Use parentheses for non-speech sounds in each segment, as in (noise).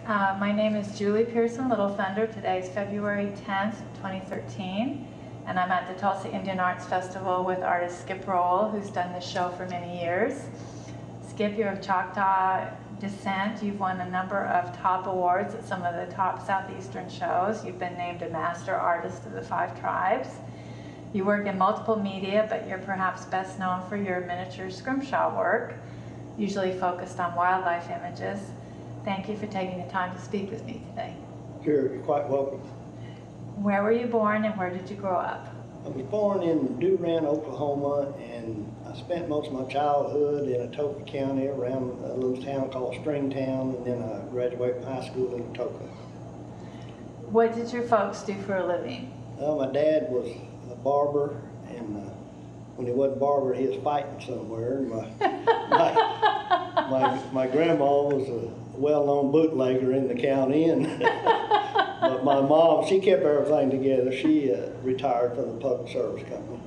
Uh, my name is Julie Pearson Little Thunder. Today is February 10th, 2013, and I'm at the Tulsa Indian Arts Festival with artist Skip Rowell, who's done this show for many years. Skip, you're of Choctaw descent. You've won a number of top awards at some of the top Southeastern shows. You've been named a Master Artist of the Five Tribes. You work in multiple media, but you're perhaps best known for your miniature scrimshaw work, usually focused on wildlife images. Thank you for taking the time to speak with me today. Sure, you're quite welcome. Where were you born and where did you grow up? I was born in Durant, Oklahoma, and I spent most of my childhood in Atoka County around a little town called Stringtown, and then I graduated from high school in Atoka. What did your folks do for a living? Uh, my dad was a barber, and uh, when he wasn't barber, he was fighting somewhere. And my, my, (laughs) my, my grandma was a well-known bootlegger in the county, and (laughs) but my mom, she kept everything together. She uh, retired from the public service company.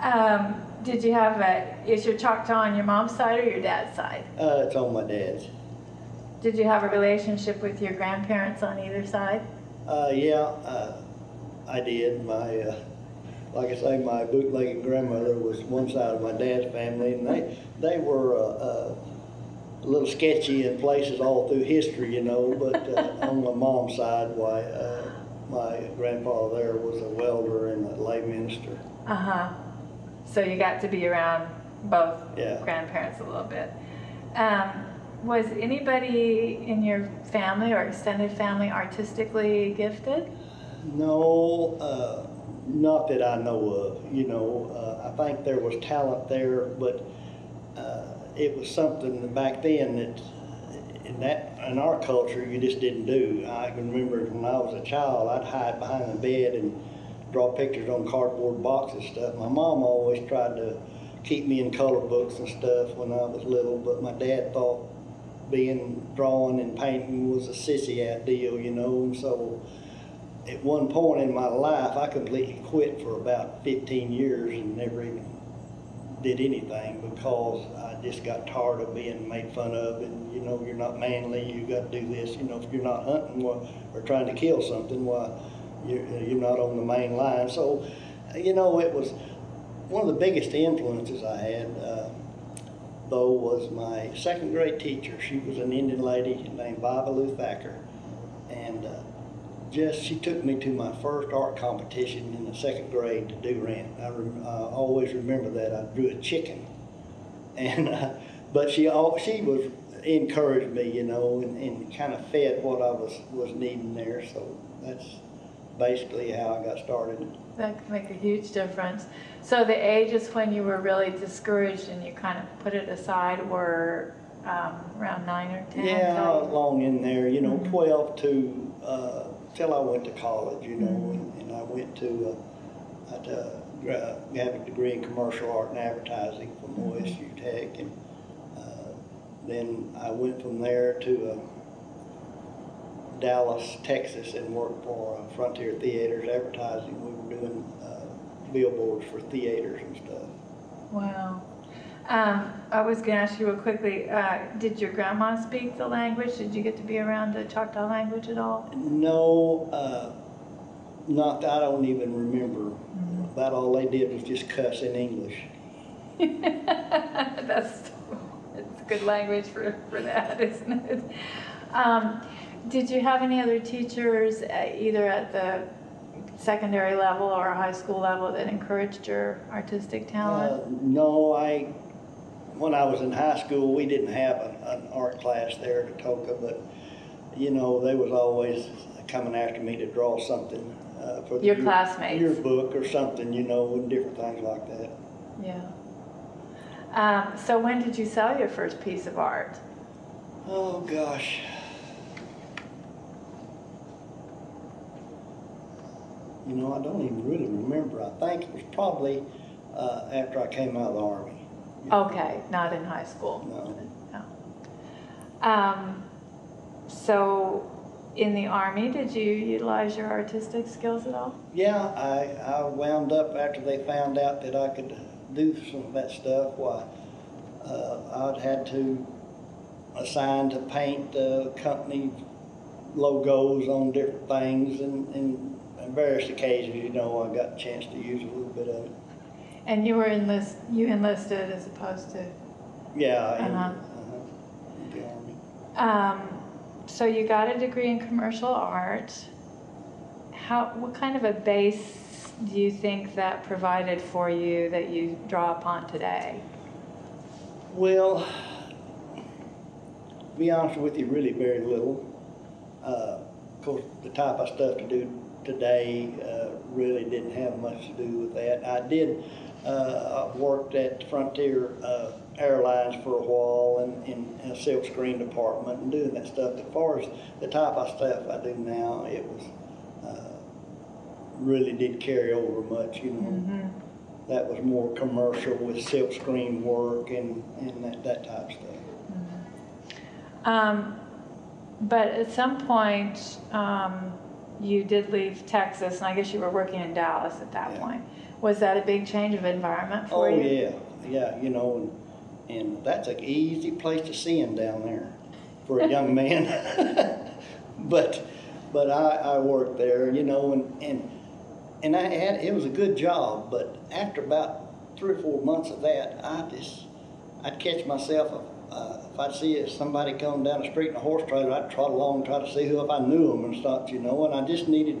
Um, did you have a, is your Choctaw on your mom's side or your dad's side? Uh, it's on my dad's. Did you have a relationship with your grandparents on either side? Uh, yeah, uh, I did. My, uh, like I say, my bootlegging grandmother was one side of my dad's family, and they they were uh, uh, a little sketchy in places all through history, you know. But uh, (laughs) on my mom's side, why, uh, my grandfather there was a welder and a lay minister. Uh huh. So you got to be around both Yeah. grandparents a little bit. Um, was anybody in your family or extended family artistically gifted? No, uh, not that I know of. You know, uh, I think there was talent there, but it was something back then that in that in our culture you just didn't do. I can remember when I was a child, I'd hide behind the bed and draw pictures on cardboard boxes and stuff. My mom always tried to keep me in color books and stuff when I was little, but my dad thought being drawing and painting was a sissy out deal, you know, and so at one point in my life, I completely quit for about 15 years and never even did anything because I just got tired of being made fun of. And you know, you're not manly. You got to do this. You know, if you're not hunting well, or trying to kill something, why you're, you're not on the main line. So, you know, it was one of the biggest influences I had. Uh, though was my second grade teacher. She was an Indian lady named Babalu Thacker, and uh, just she took me to my first art competition in the second grade to. I, rem- I always remember that I drew a chicken, (laughs) and uh, but she al- she was encouraged me, you know, and, and kind of fed what I was was needing there. So that's basically how I got started. That could make a huge difference. So the ages when you were really discouraged and you kind of put it aside were um, around nine or ten? Yeah, long in there, you know, Mhm. 12 to, uh, till I went to college, you know, Mhm. and, and I went to, uh, I uh, got a degree in commercial art and advertising from Mhm. OSU Tech. And uh, then I went from there to uh, Dallas, Texas, and worked for uh, Frontier Theaters Advertising. We were doing uh, billboards for theaters and stuff. Wow. Um, I was going to ask you real quickly, uh, did your grandma speak the language? Did you get to be around the Choctaw language at all? No, uh, not, I don't even remember. Mm-hmm. About all they did was just cuss in English. (laughs) That's, it's a good language for, for that, (laughs) isn't it? Um, did you have any other teachers, uh, either at the secondary level or high school level, that encouraged your artistic Uh, talent? no, I, when I was in high school, we didn't have an, an art class there at Atoka, but, you know, they was always coming after me to draw something, uh, for Your year- classmates. Yearbook or something, you know, and different things like that. Yeah. Um, so when did you sell your first piece of art? Oh, gosh. You know, I don't even really remember. I think it was probably, uh, after I came out of the army. Okay, not in high school. No. No. Um, so, in the army, did you utilize your artistic skills at all? Yeah, I, I wound up after they found out that I could do some of that stuff. Why, uh, I'd had to assign to paint the company logos on different things and, and on various occasions, you know, I got a chance to use a little bit of it. And you were enlist, you enlisted as opposed to, Yeah, in, Uh-huh. uh-huh, in the army. um, so you got a degree in commercial art. How, what kind of a base do you think that provided for you that you draw upon today? Well, to be honest with you, really very little. Uh, of course, the type of stuff to do today uh, really didn't have much to do with that. I did, uh, I worked at Frontier uh, Airlines for a while in, in, in a silk screen department and doing that stuff. As far as the type of stuff I do now, it was uh, really did carry over much, you know Mm-hmm. that was more commercial with silk screen work and, and that, that type of stuff. Um, but at some point, um, you did leave Texas, and I guess you were working in Dallas at that Yeah. point. Was that a big change of environment for Oh, you? yeah, yeah, you know, and, and that's an easy place to sin down there for a young man. (laughs) But, but I, I worked there, you know, and, and, and I had, it was a good job, but after about three or four months of that, I just, I'd catch myself, uh, if I'd see somebody coming down the street in a horse trailer, I'd trot along and try to see who, if I knew them and stuff, you know, and I just needed,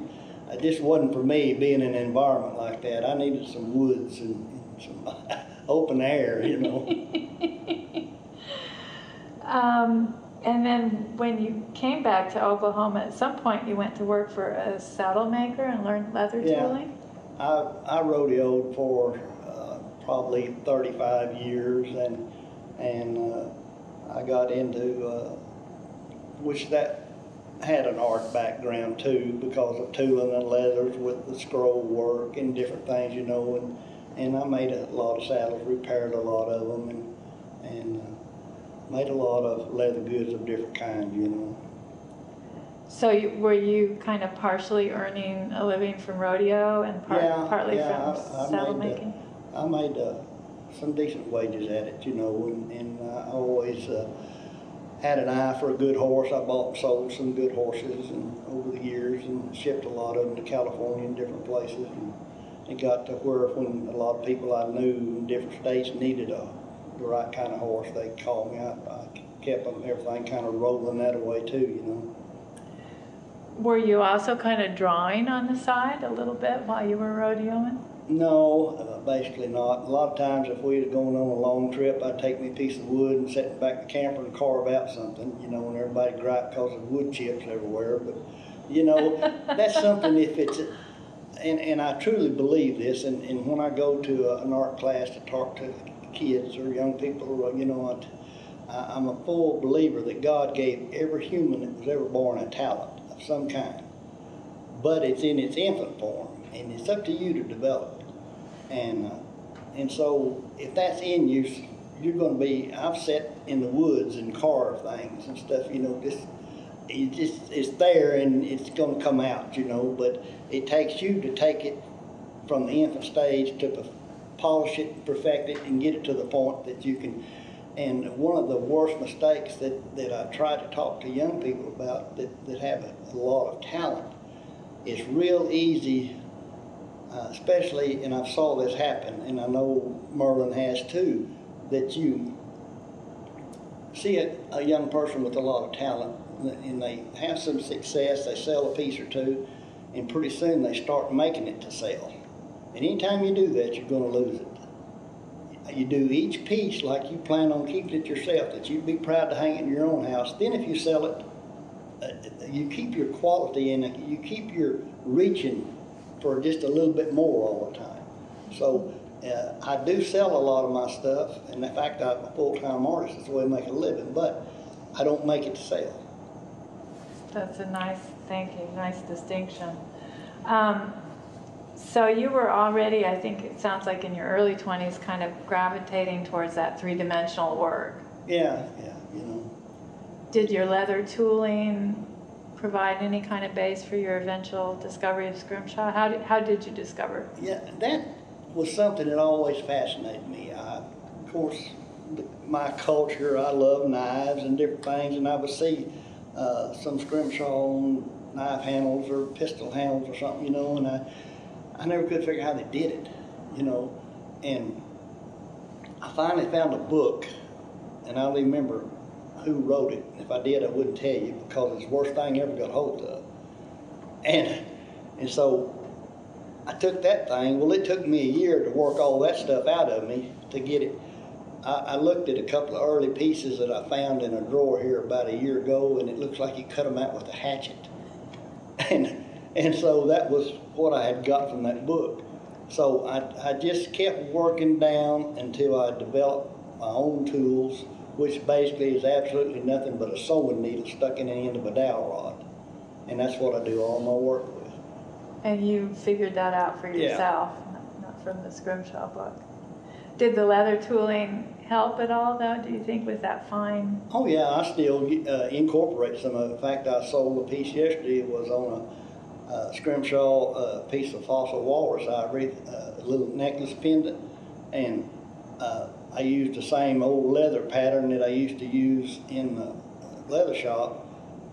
it just wasn't for me being in an environment like that. I needed some woods and, and some (laughs) open air, you know. (laughs) Um, and then when you came back to Oklahoma, at some point you went to work for a saddle maker and learned leather Yeah. tooling? I, I rodeoed for uh, probably 35 years and, and uh, I got into, uh, which that had an art background too because of tooling and leathers with the scroll work and different things, you know, and, and I made a lot of saddles, repaired a lot of them and, and uh, made a lot of leather goods of different kinds, you know. So you, were you kind of partially earning a living from rodeo and part, Yeah, partly yeah, from I- I saddle making? I made uh, some decent wages at it, you know, and, and I always uh, had an eye for a good horse. I bought and sold some good horses and over the years and shipped a lot of them to California and different places. And it got to where when a lot of people I knew in different states needed a, the right kind of horse, they called me. I, I kept them, everything kind of rolling that away too, you know. Were you also kind of drawing on the side a little bit while you were rodeoing? No, uh, basically not. A lot of times if we was going on a long trip, I'd take me a piece of wood and set the back the camper and carve out something, you know, and everybody gripe because of wood chips everywhere. But, you know, (laughs) that's something if it's, and, and I truly believe this, and, and when I go to a- an art class to talk to kids or young people, or, you know, I, I'm a full believer that God gave every human that was ever born a talent of some kind. But it's in its infant form, and it's up to you to develop it. And, uh, and so if that's in you, you're gonna be, I've sat in the woods and carved things and stuff, you know, just, it just, it's there and it's gonna come out, you know, but it takes you to take it from the infant stage to polish it, perfect it, and get it to the point that you can, and one of the worst mistakes that, that I try to talk to young people about that, that have a, a lot of talent, it's real easy uh, especially, and I saw this happen, and I know Merlin has too, that you see a, a young person with a lot of talent, and they have some success, they sell a piece or two, and pretty soon they start making it to sell. And anytime you do that, you're going to lose it. You do each piece like you plan on keeping it yourself, that you'd be proud to hang it in your own house. Then, if you sell it, uh, you keep your quality and you keep your reaching for just a little bit more all the time. So uh, I do sell a lot of my stuff, and in fact, I'm a full-time artist. It's the way I make a living, but I don't make it to sell. That's a nice, thank you, nice distinction. Um, so you were already, I think it sounds like in your early 20s, kind of gravitating towards that three-dimensional work. Yeah, yeah, you know. Did your leather tooling provide any kind of base for your eventual discovery of scrimshaw? How did, how did you discover? Yeah, that was something that always fascinated me. I, of course, the, my culture, I love knives and different things, and I would see uh, some scrimshaw on knife handles or pistol handles or something, you know, and I, I never could figure out how they did it, you know, and I finally found a book, and I remember who wrote it. If I did, I wouldn't tell you because it's the worst thing I ever got hold of. And and so I took that thing. Well, it took me a year to work all that stuff out of me to get it. I, I looked at a couple of early pieces that I found in a drawer here about a year ago, and it looks like you cut them out with a hatchet. (laughs) And and so that was what I had got from that book. So I, I just kept working down until I developed my own tools, which basically is absolutely nothing but a sewing needle stuck in the end of a dowel rod. And that's what I do all my work with. And you figured that out for yourself, not- not from the scrimshaw book. Did the leather tooling help at all, though, do you think, with that fine? Oh yeah, I still uh, incorporate some of it. In fact, I sold a piece yesterday. It was on a uh, scrimshaw uh, piece of fossil walrus ivory, uh, a little necklace pendant, and uh, I used the same old leather pattern that I used to use in the leather shop.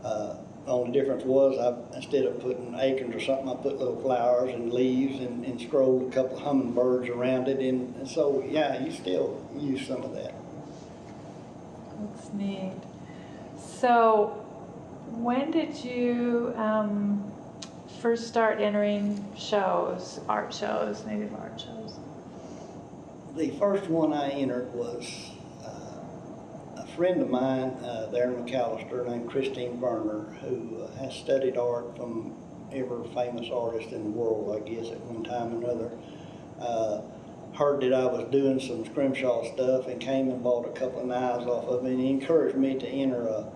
Uh, the only difference was I instead of putting acorns or something, I put little flowers and leaves and, and scrolled a couple of hummingbirds around it, and, and so yeah, you still use some of that. That's neat. So, when did you um, first start entering shows, art shows, native art shows? The first one I entered was uh, a friend of mine uh, there in McAlester named Christine Berner, who uh, has studied art from every famous artist in the world, I guess, at one time or another. Uh, heard that I was doing some scrimshaw stuff and came and bought a couple of knives off of me and encouraged me to enter a,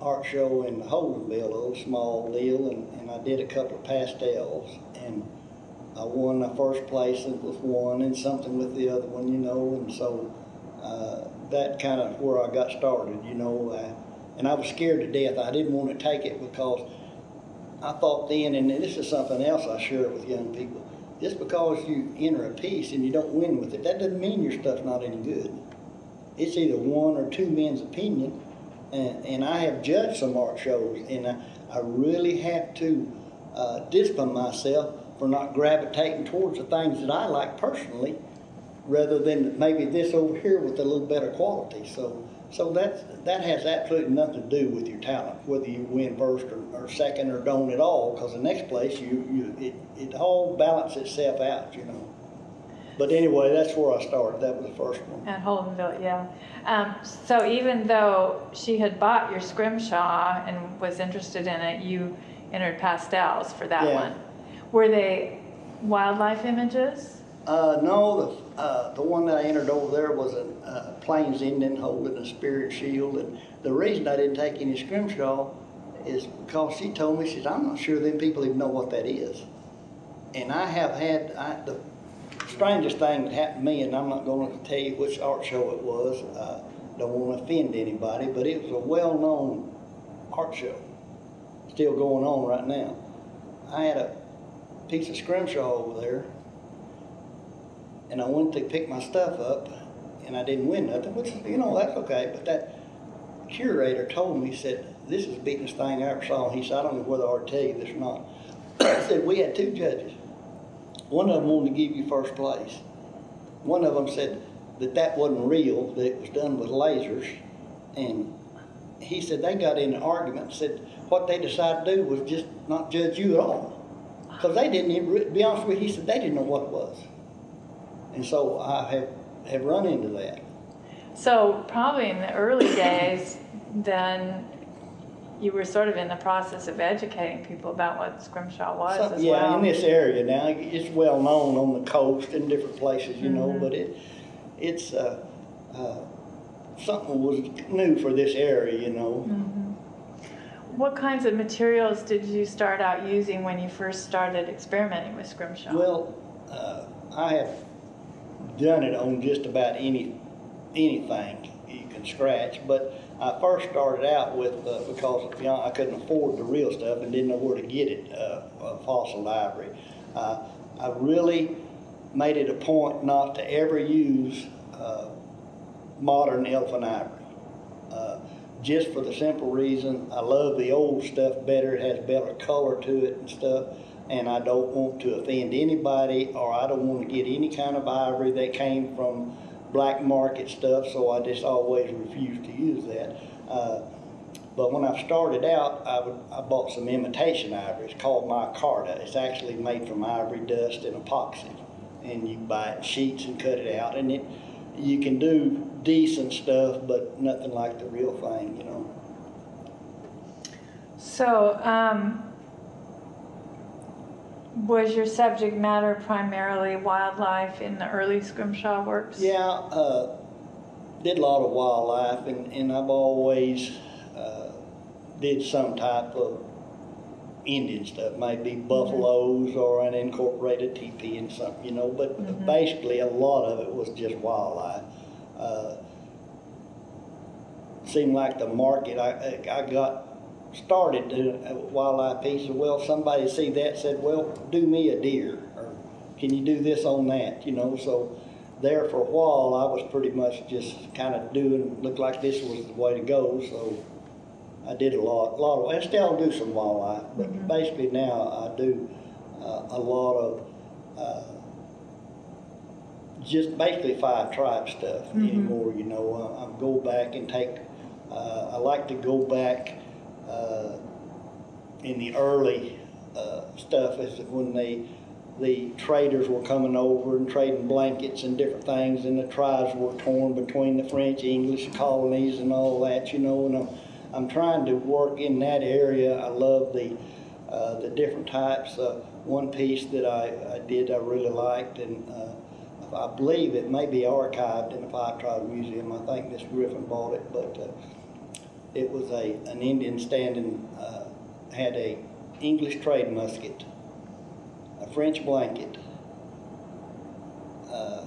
art show in Holdenville, a little small deal, and, and I did a couple of pastels and I won the first place with one and something with the other one, you know, and so uh, that kind of where I got started, you know. Uh, and I was scared to death. I didn't want to take it because I thought then, and this is something else I share with young people. Just because you enter a piece and you don't win with it, that doesn't mean your stuff's not any good. It's either one or two men's opinion, and, and I have judged some art shows, and I, I really have to uh, discipline myself for not gravitating towards the things that I like personally, rather than maybe this over here with a little better quality. So, so that's that has absolutely nothing to do with your talent, whether you win first or, or second or don't at all. Because the next place, you you it, it all balances itself out, you know. But anyway, that's where I started. That was the first one. At Holdenville, yeah. Um, so even though she had bought your scrimshaw and was interested in it, you entered pastels for that Yeah. one. Were they wildlife images? Uh, no, the, uh, the one that I entered over there was a uh, Plains Indian holding a spirit shield. And the reason I didn't take any scrimshaw is because she told me, she said, I'm not sure them people even know what that is. And I have had, I, the strangest thing that happened to me, and I'm not going to tell you which art show it was, uh, don't want to offend anybody, but it was a well-known art show, still going on right now. I had a piece of scrimshaw over there and I went to pick my stuff up, and I didn't win nothing, which, you know, that's okay. But that curator told me, said, this is the beatingest thing I ever saw. He said, I don't know whether I tell you this or not. (clears throat) I said, we had two judges. One of them wanted to give you first place. One of them said that that wasn't real, that it was done with lasers. And he said they got in an argument, and said what they decided to do was just not judge you at all. Because they didn't even, be honest with you, he said they didn't know what it was. And so I have, have run into that. So probably in the early (coughs) days, then you were sort of in the process of educating people about what scrimshaw was Some- yeah, well. in this area now, it's well known on the coast and different places, you know, Mhm. but it, it's, uh, uh, something was new for this area, you know. Mhm. What kinds of materials did you start out using when you first started experimenting with scrimshaw? Well, uh, I have done it on just about any, anything you can scratch, but I first started out with, uh, because, you know, I couldn't afford the real stuff and didn't know where to get it, uh, fossil ivory. Uh, I really made it a point not to ever use, uh, modern elephant ivory. Just for the simple reason I love the old stuff better. It has better color to it and stuff. And I don't want to offend anybody or I don't want to get any kind of ivory that came from black market stuff. So I just always refuse to use that. Uh, but when I started out, I, would, I bought some imitation ivory. It's called micarta. It's actually made from ivory dust and epoxy. And you buy it in sheets and cut it out. And it, you can do decent stuff, but nothing like the real thing, you know. So, um, was your subject matter primarily wildlife in the early Scrimshaw works? Yeah, uh, did a lot of wildlife, and, and I've always uh, did some type of Indian stuff, maybe buffaloes or an incorporated teepee and something, you know. But Mhm. basically, a lot of it was just wildlife. Uh, seemed like the market I, I got started doing a wildlife piece. Well, somebody see that said, "Well, do me a deer," or "Can you do this on that?" You know. So there for a while, I was pretty much just kind of doing. Looked like this was the way to go. So I did a lot, a lot of. I still do some wildlife, but Mhm. basically now I do uh, a lot of. Uh, just basically five tribe stuff Mhm. anymore. You know, I, I go back and take. Uh, I like to go back uh, in the early uh, stuff is when they the traders were coming over and trading blankets and different things, and the tribes were torn between the French, English colonies, and all that. You know, and I'm I'm trying to work in that area. I love the uh, the different types. Uh, one piece that I, I did I really liked, and uh, I believe it may be archived in the Five Tribe Museum. I think Miss Griffin bought it, but uh, it was a an Indian standing uh, had a English trade musket, a French blanket, uh,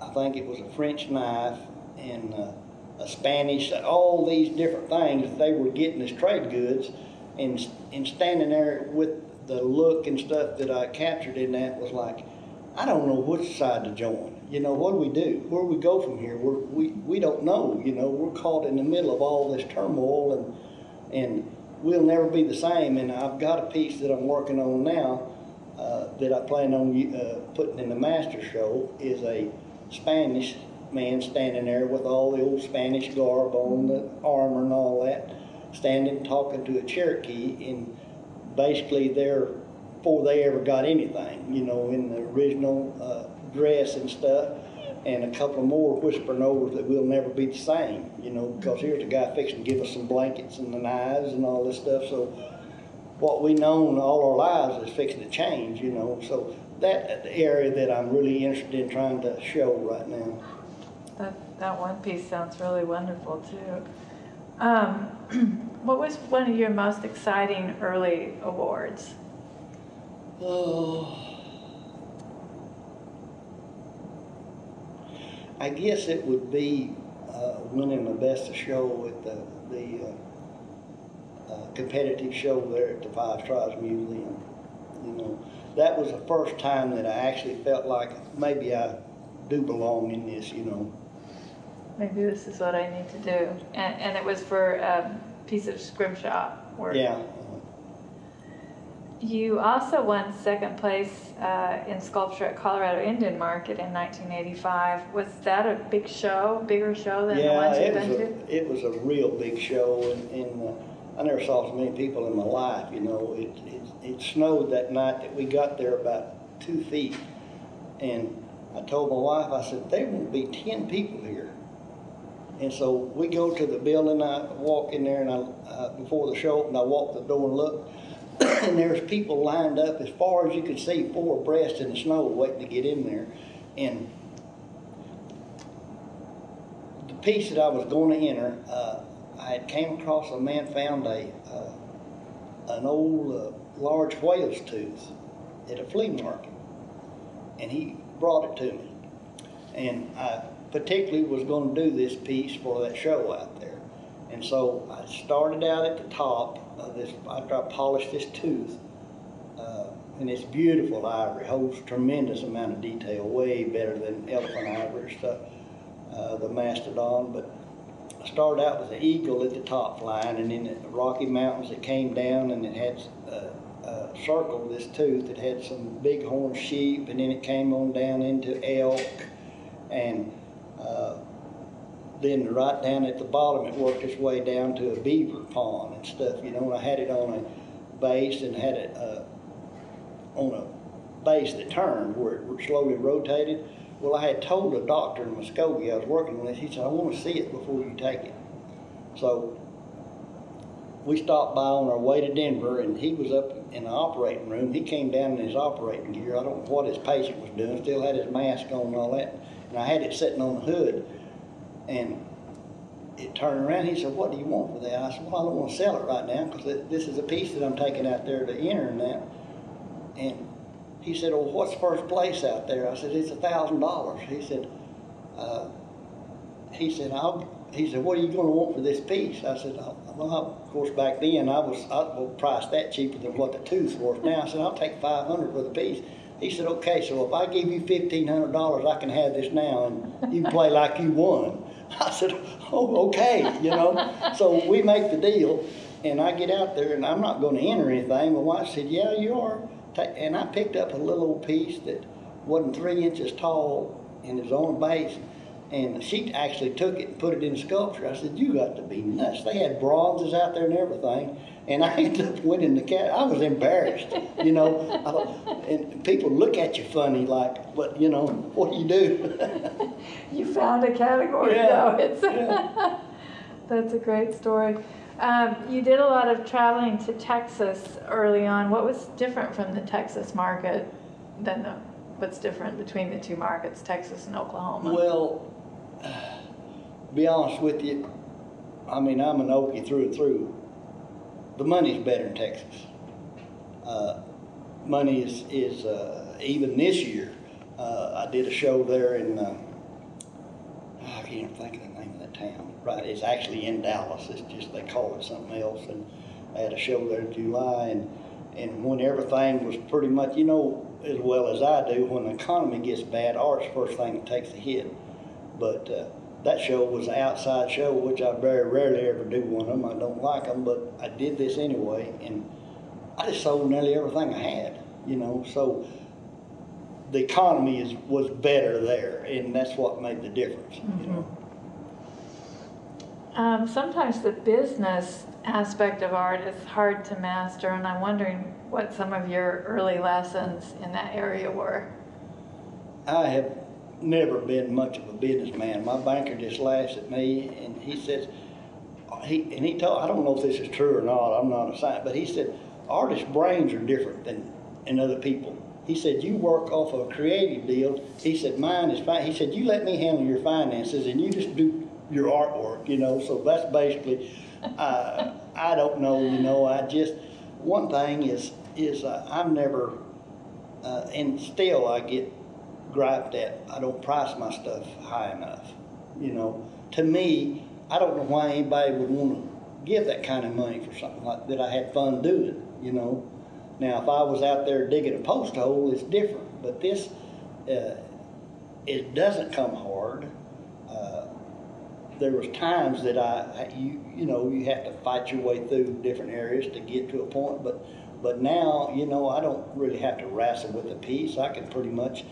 I think it was a French knife and Spanish, all these different things that they were getting as trade goods, and and standing there with the look and stuff that I captured in that was like, I don't know which side to join. You know, what do we do? Where do we go from here? We're, we we don't know. You know, we're caught in the middle of all this turmoil, and and we'll never be the same. And I've got a piece that I'm working on now uh, that I plan on uh, putting in the master show is a Spanish man standing there with all the old Spanish garb on the armor and all that, standing talking to a Cherokee, and basically they're before they ever got anything, you know, in the original uh, dress and stuff, and a couple more whispering over that we'll never be the same, you know, because here's a guy fixing to give us some blankets and the knives and all this stuff, so what we known all our lives is fixing to change, you know. So that area that I'm really interested in trying to show right now. That, that one piece sounds really wonderful too. Um, (clears throat) what was one of your most exciting early awards? Oh, I guess it would be uh, winning the best of show at the the uh, uh, competitive show there at the Five Tribes Museum. You know, that was the first time that I actually felt like maybe I do belong in this. You know. Maybe this is what I need to do. And, and it was for a piece of scrimshaw work. Yeah. You also won second place uh, in sculpture at Colorado Indian Market in 1985. Was that a big show, bigger show than the Yeah, ones you've been to? it was a real big show, and, and uh, I never saw so many people in my life. You know, it, it it snowed that night that we got there about two feet, and I told my wife, I said there won't be ten people here. And so we go to the building. I walk in there, and I uh, before the show, and I walk the door and look, (clears throat) and there's people lined up as far as you could see, four abreast in the snow, waiting to get in there, and the piece that I was going to enter, uh, I had came across a man found a uh, an old uh, large whale's tooth at a flea market, and he brought it to me, and I particularly was going to do this piece for that show out there, and so I started out at the top of this after I polished this tooth. Uh, and it's beautiful ivory, holds tremendous amount of detail, way better than elephant ivory stuff, uh, the mastodon. But I started out with the eagle at the top flying, and then the Rocky Mountains it came down and it had uh, uh, circled this tooth. It had some bighorn sheep, and then it came on down into elk, and uh, then right down at the bottom it worked its way down to a beaver pond and stuff. You know, and I had it on a base and had it uh, on a base that turned where it slowly rotated. Well, I had told a doctor in Muskogee I was working with. He said, "I want to see it before you take it." So we stopped by on our way to Denver, and he was up in the operating room. He came down in his operating gear. I don't know what his patient was doing. Still had his mask on and all that. And I had it sitting on the hood, and it turned around. He said, "What do you want for that?" I said, "Well, I don't want to sell it right now because this is a piece that I'm taking out there to enter in that." And he said, "Well, what's first place out there?" I said, "It's a thousand dollars." He said, uh, "He said I'll." He said, "What are you going to want for this piece?" I said, "Well, of course, back then I was I priced that cheaper than what the tooth's worth now." I said, "I'll take five hundred for the piece." He said, "Okay, so if I give you fifteen hundred dollars, I can have this now, and you play like you won." (laughs) I said, "Oh, okay," you know. so we make the deal, and I get out there, and I'm not going to enter anything. My wife said, "Yeah, you are." And I picked up a little old piece that wasn't three inches tall and it was on a base. And she actually took it and put it in sculpture. I said, "You got to be nuts!" They had bronzes out there and everything, and I ended up winning the cat. I was embarrassed, you know. I, and people look at you funny, like, "But you know, what do you do?" (laughs) you found a category, yeah. though. It's yeah. (laughs) that's a great story. Um, you did a lot of traveling to Texas early on. What was different from the Texas market than the what's different between the two markets, Texas and Oklahoma? Well, (sighs) be honest with you, I mean, I'm an Okie through and through. The money's better in Texas. Uh, money is, is uh, even this year. Uh, I did a show there in, uh, I can't think of the name of that town. Right, it's actually in Dallas. It's just they call it something else. And I had a show there in July, and and when everything was pretty much, you know, as well as I do, when the economy gets bad, art's the first thing that takes a hit. But uh, that show was an outside show, which I very rarely ever do one of them. I don't like them, but I did this anyway, and I just sold nearly everything I had, you know. So the economy is was better there, and that's what made the difference, mm-hmm. you know. Um, sometimes the business aspect of art is hard to master, and I'm wondering what some of your early lessons in that area were. I have never been much of a businessman. My banker just laughs at me, and he says, he and he told I don't know if this is true or not. I'm not a scientist, but he said artists' brains are different than in other people. He said you work off of a creative deal. He said mine is fine. He said you let me handle your finances, and you just do your artwork, you know. So that's basically, uh, I don't know, you know. I just one thing is is uh, I've never, uh, and still I get griped at. I don't price my stuff high enough, you know. To me, I don't know why anybody would want to give that kind of money for something like that. I had fun doing, you know. Now, if I was out there digging a post hole, it's different. But this, uh, it doesn't come hard there was times that I, you, you know, you have to fight your way through different areas to get to a point. But, but now, you know, I don't really have to wrestle with a piece. I can pretty much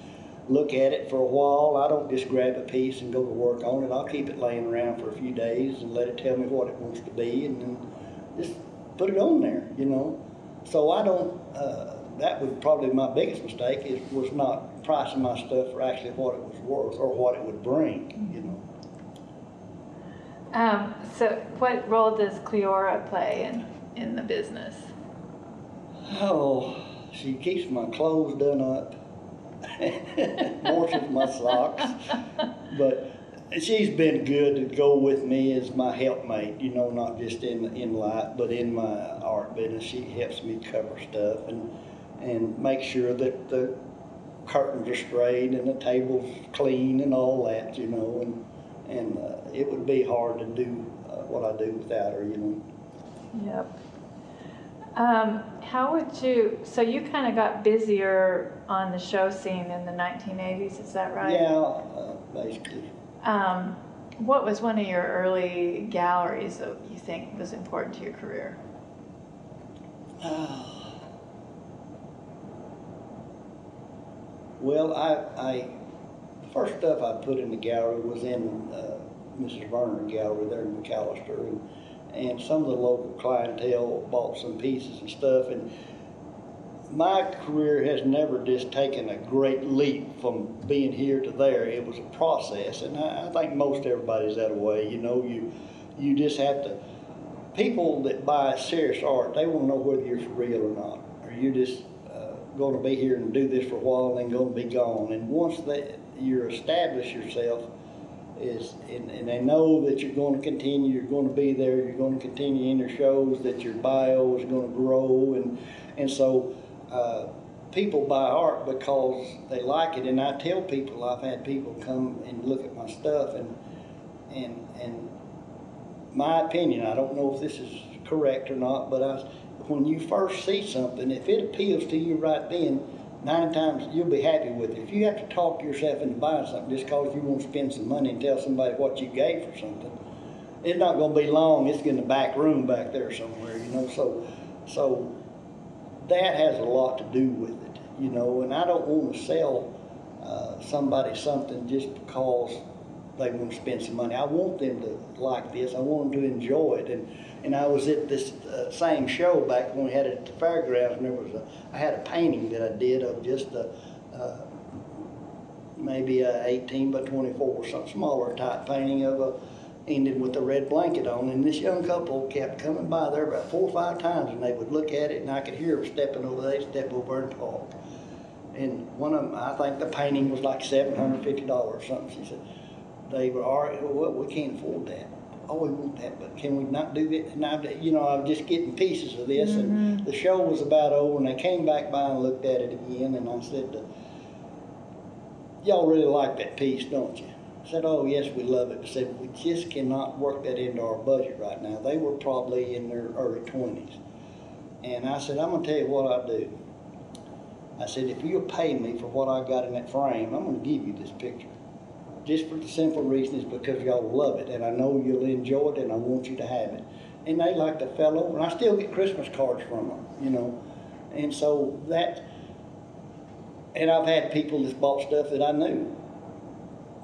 look at it for a while. I don't just grab a piece and go to work on it. I'll keep it laying around for a few days and let it tell me what it wants to be, and then just put it on there. You know, so I don't. Uh, that was probably my biggest mistake is was not pricing my stuff for actually what it was worth or what it would bring. You know. Um, so, what role does Cleora play in, in the business? Oh, she keeps my clothes done up, washes my socks, but she's been good to go with me as my helpmate. You know, not just in in life, but in my art business. She helps me cover stuff and and make sure that the curtains are straight and the table's clean and all that. You know, and and uh, it would be hard to do uh, what I do without her, you know. Yep. Um, how would you, so you kind of got busier on the show scene in the 1980s, is that right? Yeah, uh, basically. Um, what was one of your early galleries that you think was important to your career? Well, I, I, first stuff I put in the gallery was in uh, Mrs. Verner Gallery there in McAlester, and, and some of the local clientele bought some pieces and stuff. And my career has never just taken a great leap from being here to there. It was a process, and I, I think most everybody's that way. You know, you you just have to. People that buy serious art, they want to know whether you're for real or not, or you just uh, going to be here and do this for a while and then going to be gone. And once that you establish yourself, is and, and, they know that you're going to continue, you're going to be there, you're going to continue in your shows, that your bio is going to grow, and and so uh, people buy art because they like it. And I tell people, I've had people come and look at my stuff, and and and my opinion, I don't know if this is correct or not, but I when you first see something, if it appeals to you right then, nine times you'll be happy with it. If you have to talk yourself into buying something just because you want to spend some money and tell somebody what you gave for something, it's not going to be long. It's in the back room back there somewhere, you know. So, so that has a lot to do with it, you know. And I don't want to sell uh, somebody something just because they want to spend some money. I want them to like this. I want them to enjoy it. And and I was at this uh, same show back when we had it at the fairgrounds, and there was a I had a painting that I did of just a. Uh, maybe a 18 by 24, or some smaller type painting of a ended with a red blanket on. And this young couple kept coming by there about four or five times, and they would look at it, and I could hear them stepping over. They'd step over and talk. And one of them, I think the painting was like $750 or something. She said, they were, right, well, we can't afford that oh, we want that, but can we not do that? And I, you know, I was just getting pieces of this, mm-hmm. and the show was about over, and they came back by and looked at it again, and I said, y'all really like that piece, don't you? I said, oh, yes, we love it. I said, we just cannot work that into our budget right now. They were probably in their early 20s. And I said, I'm going to tell you what I do. I said, if you'll pay me for what I got in that frame, I'm going to give you this picture just for the simple reason is because y'all love it, and I know you'll enjoy it, and I want you to have it. And they like the fellow, and I still get Christmas cards from them, you know. And so that, and I've had people that's bought stuff that I knew.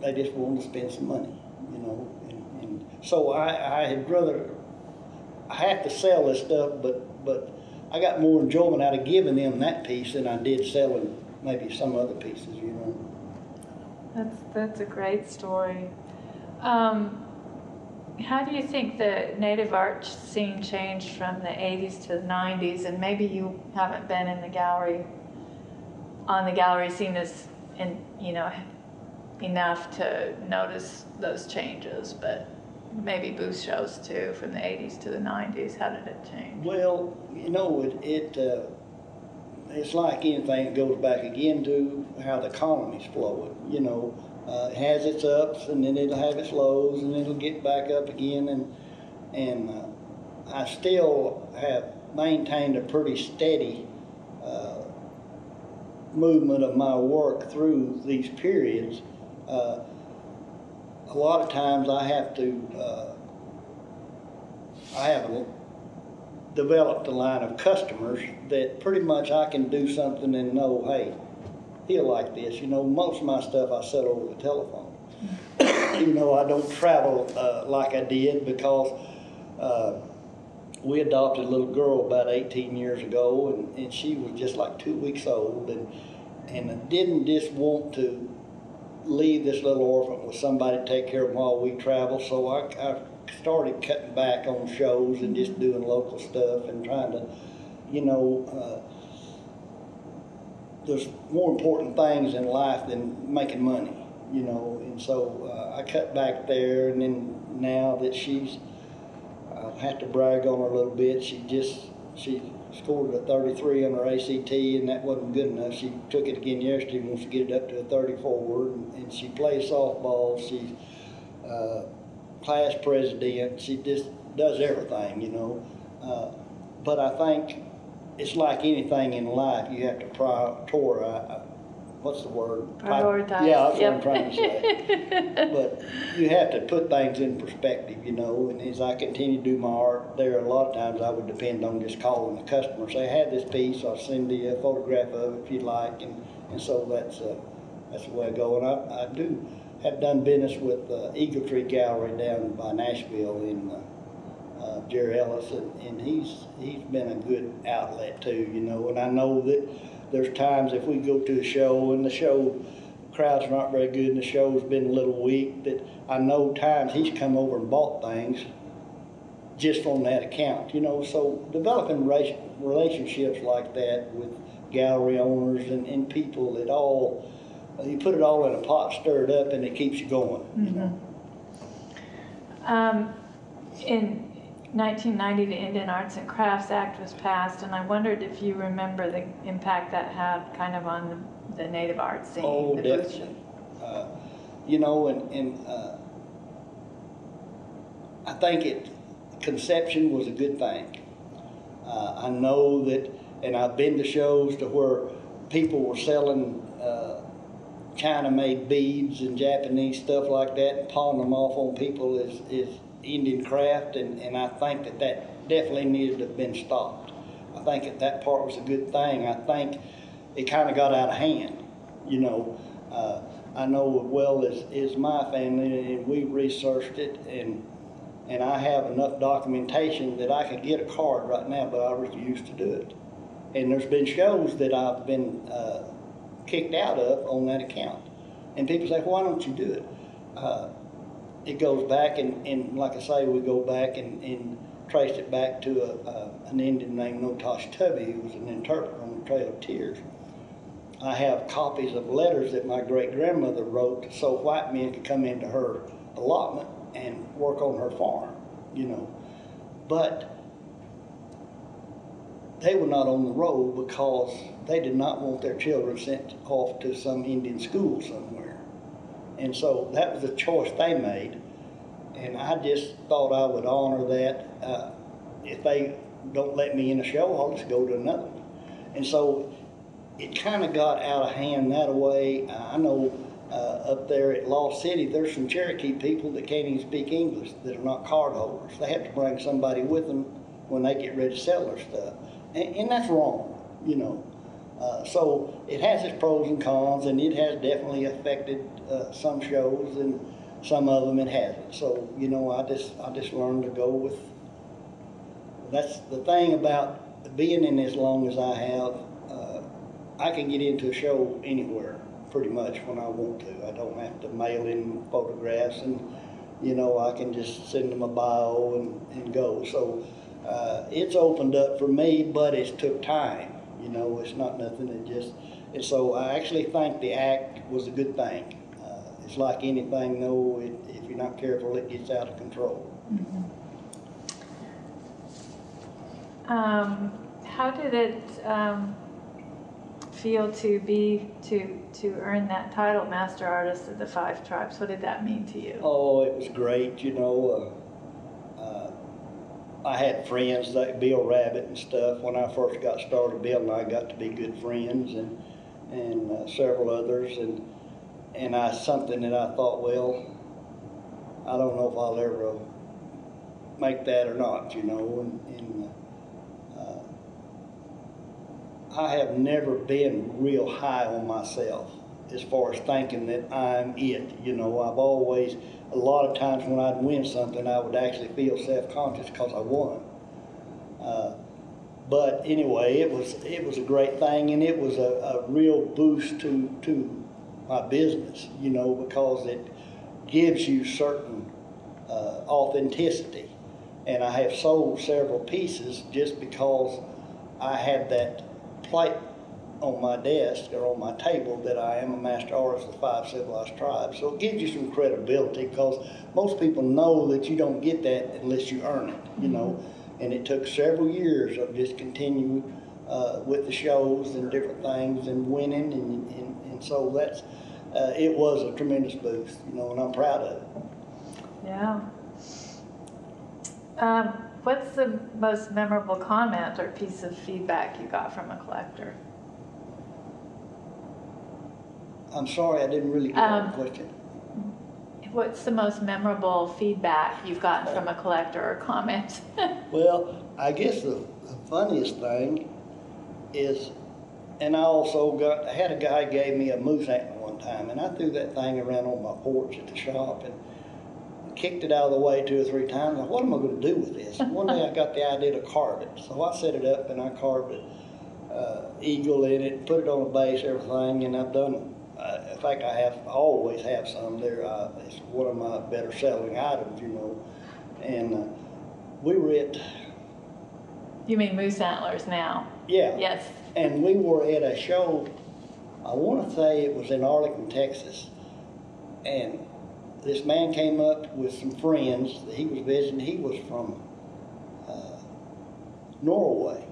They just wanted to spend some money, you know. And, and so I, I had rather, I have to sell this stuff, but but I got more enjoyment out of giving them that piece than I did selling maybe some other pieces, you know. That's, that's a great story. Um, how do you think the native art scene changed from the 80s to the 90s? And maybe you haven't been in the gallery, on the gallery scene as, in, you know, enough to notice those changes, but maybe booth shows too from the 80s to the 90s. How did it change? Well, you know, it, it uh, it's like anything, it goes back again to how the economy's flowing. You know, uh, it has its ups and then it'll have its lows and it'll get back up again. And and uh, I still have maintained a pretty steady uh, movement of my work through these periods. Uh, a lot of times I have to. Uh, I have a developed a line of customers that pretty much I can do something and know, hey, he'll like this. You know, most of my stuff I sell over the telephone. (coughs) you know, I don't travel uh, like I did because uh, we adopted a little girl about 18 years ago, and, and she was just like two weeks old, and and I didn't just want to leave this little orphan with somebody to take care of while we travel. So I, I started cutting back on shows and just doing local stuff and trying to, you know, uh, there's more important things in life than making money, you know. And so uh, I cut back there, and then now that she's, I have to brag on her a little bit. She just she scored a 33 on her ACT, and that wasn't good enough. She took it again yesterday and wants to get it up to a 34, and, and she plays softball. She's uh, class president. She just does everything, you know. Uh, but I think it's like anything in life, you have to prioritize, what's the word? Prioritize, Yeah, that's what. I'm trying to say. (laughs) But you have to put things in perspective, you know, and as I continue to do my art, there are a lot of times I would depend on just calling the customer, say, I had this piece, I'll send you a photograph of it if you'd like, and, and so that's, uh, that's the way I go. And I, I do have done business with uh, Eagle Tree Gallery down by Nashville in, uh, uh, Jerry Ellis, and, and he's, he's been a good outlet too, you know, and I know that there's times if we go to a show and the show, crowd's not very good and the show's been a little weak, that I know times he's come over and bought things just on that account, you know, so developing rela- relationships like that with gallery owners and, and people that all, you put it all in a pot, stir it up, and it keeps you going, you know. Um, in 1990, the Indian Arts and Crafts Act was passed, and I wondered if you remember the impact that had kind of on the, the native art scene. Oh, the definitely. Uh, You know, and, and, uh, I think it, conception was a good thing. Uh, I know that, and I've been to shows to where people were selling, China-made beads and Japanese stuff like that and pawning them off on people as, as Indian craft, and, and I think that that definitely needed to have been stopped. I think that that part was a good thing. I think it kind of got out of hand, you know. Uh, I know as well as, as my family, and we researched it, and, and I have enough documentation that I could get a card right now, but I refuse to do it. And there's been shows that I've been uh, kicked out of on that account. And people say, why don't you do it? Uh, it goes back, and, and like I say, we go back and, and traced it back to a, an Indian named Notosh Tubby, who was an interpreter on the Trail of Tears. I have copies of letters that my great grandmother wrote so white men could come into her allotment and work on her farm, you know. But they were not on the roll because they did not want their children sent off to some Indian school somewhere. And so that was a choice they made. And I just thought I would honor that. Uh, if they don't let me in a show, I'll just go to another one. And so it kind of got out of hand that way. I know uh, up there at Lost City, there's some Cherokee people that can't even speak English that are not card holders. They have to bring somebody with them when they get ready to sell their stuff. And, and that's wrong, you know. Uh, so it has its pros and cons, and it has definitely affected uh, some shows, and some of them it hasn't. So you know, I just I just learned to go with. That's the thing about being in as long as I have. Uh, I can get into a show anywhere, pretty much when I want to. I don't have to mail in photographs, and you know, I can just send them a bio and, and go. So uh, it's opened up for me, but it's took time. You know, it's not nothing that just. And so I actually think the act was a good thing. Uh, it's like anything, though, it, if you're not careful, it gets out of control. Um, how did it um, feel to be to to earn that title, Master Artist of the Five Tribes? What did that mean to you? Oh, it was great, you know. Uh, I had friends like Bill Rabbit and stuff. When I first got started, Bill and I got to be good friends, and and uh, several others, and and I something that I thought, well, I don't know if I'll ever uh, make that or not, you know, and. and uh, I have never been real high on myself as far as thinking that I'm it. You know, I've always, a lot of times when I'd win something, I would actually feel self-conscious because I won. Uh, but anyway, it was it was a great thing, and it was a, a real boost to to my business. You know, because it gives you certain uh, authenticity, and I have sold several pieces just because I had that plate on my desk or on my table that I am a master artist of the five civilized tribes. So it gives you some credibility because most people know that you don't get that unless you earn it, you know. And it took several years of just continuing uh, with the shows and different things and winning, and, and, and so that's uh, it was a tremendous boost, you know, and I'm proud of it. Yeah. Um, what's the most memorable comment or piece of feedback you got from a collector? I'm sorry, I didn't really get that Um, question. What's the most memorable feedback you've gotten from a collector or comment? (laughs) Well, I guess the, the funniest thing is, and I also got, I had a guy gave me a moose antler one time, and I threw that thing around on my porch at the shop and kicked it out of the way two or three times. Now, what am I going to do with this? (laughs) One day I got the idea to carve it, so I set it up and I carved it, uh, eagle in it, put it on a base, everything, and I've done. Uh, in fact, I have I always have some there. Uh, it's one of my better selling items, you know, and. Uh, we were at You mean moose antlers now? yeah Yes. and we were at a show i want to say it was in arlington texas and this man came up with some friends that he was visiting he was from uh, norway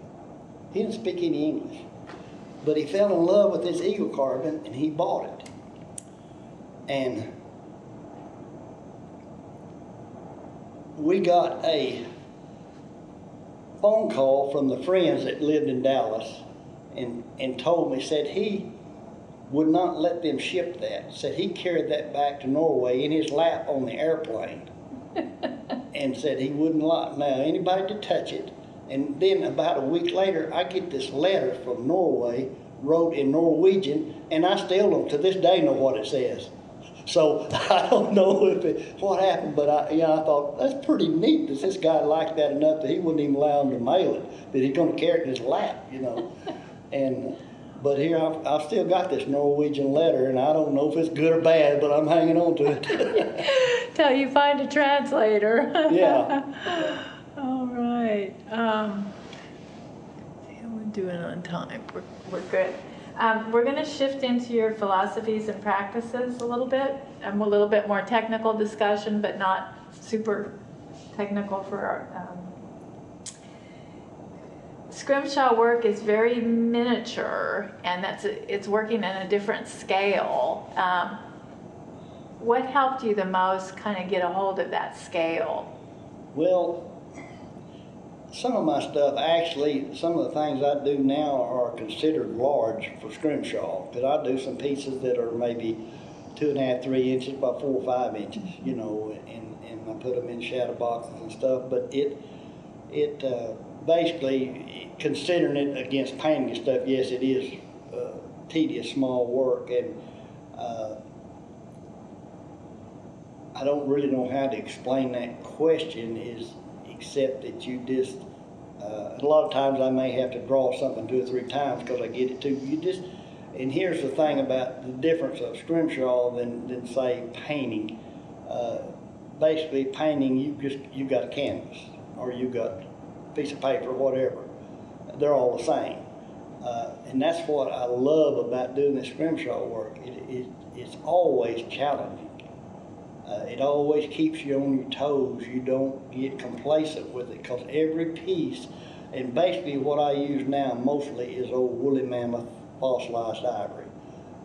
he didn't speak any english but he fell in love with this eagle carbon and he bought it and we got a phone call from the friends that lived in Dallas and, and told me, said he would not let them ship that. Said he carried that back to Norway in his lap on the airplane. (laughs) and said he wouldn't allow now anybody to touch it. And then about a week later, I get this letter from Norway, wrote in Norwegian, and I still don't to this day know what it says. So (laughs) I don't know if it, what happened, but I, yeah, I thought that's pretty neat. That this guy liked that enough that he wouldn't even allow him to mail it, that he's going to carry it in his lap, you know. (laughs) and but here I've, I've still got this Norwegian letter, and I don't know if it's good or bad, but I'm hanging on to it. (laughs) Till you find a translator. Yeah. All right. Um, how we doing on time? We're, we're good. Um, we're going to shift into your philosophies and practices a little bit. Um, a little bit more technical discussion, but not super technical for our. Um, Scrimshaw work is very miniature, and that's a, it's working in a different scale. Um, what helped you the most kind of get a hold of that scale? well, some of my stuff actually, some of the things I do now are considered large for scrimshaw because I do some pieces that are maybe two and a half, three inches by four or five inches, you know, and, and I put them in shadow boxes and stuff. But it, it uh, basically, considering it against painting and stuff, yes, it is uh, tedious, small work, and uh, I don't really know how to explain that question. Is except that you just uh, a lot of times I may have to draw something two or three times because I get it too. You just and here's the thing about the difference of scrimshaw than than say painting. Uh, basically, painting you just you got a canvas or you got a piece of paper, whatever. They're all the same, uh, and that's what I love about doing this scrimshaw work. It, it, it's always challenging. Uh, it always keeps you on your toes. You don't get complacent with it because every piece, and basically what I use now mostly is old woolly mammoth fossilized ivory.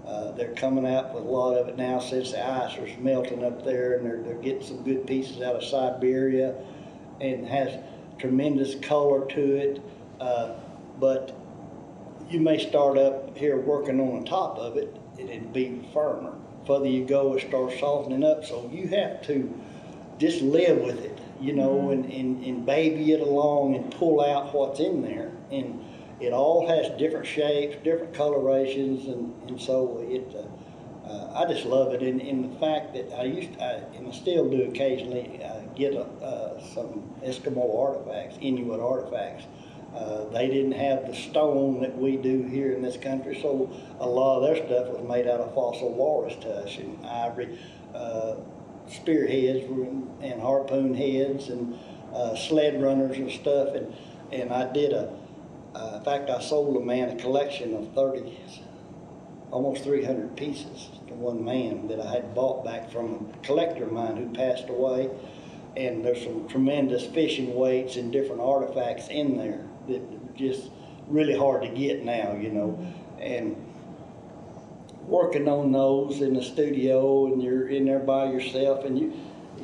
Uh, they're coming out with a lot of it now since the ice is melting up there, and they're, they're getting some good pieces out of Siberia, and has tremendous color to it. Uh, but you may start up here working on the top of it, and it'd be firmer further you go, it starts softening up. So you have to just live with it, you know, and, and, and baby it along and pull out what's in there. And it all has different shapes, different colorations, and, and so it. Uh, uh, I just love it, and, and the fact that I used, to, I, and I still do occasionally uh, get a, uh, some Eskimo artifacts, Inuit artifacts. Uh, they didn't have the stone that we do here in this country, so a lot of their stuff was made out of fossil walrus tusk and ivory, uh, spearheads and, and harpoon heads and uh, sled runners and stuff. And, and I did a, uh, in fact, I sold a man a collection of 30, almost 300 pieces to one man that I had bought back from a collector of mine who passed away. And there's some tremendous fishing weights and different artifacts in there that just really hard to get now, you know. And working on those in the studio, and you're in there by yourself, and you